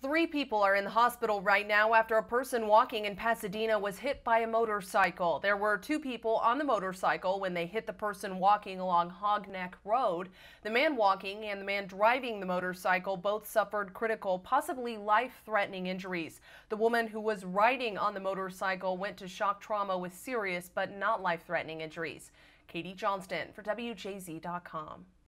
Three people are in the hospital right now after a person walking in Pasadena was hit by a motorcycle. There were two people on the motorcycle when they hit the person walking along Hog Neck Road. The man walking and the man driving the motorcycle both suffered critical, possibly life-threatening injuries. The woman who was riding on the motorcycle went to shock trauma with serious but not life-threatening injuries. Katie Johnston for WJZ.com.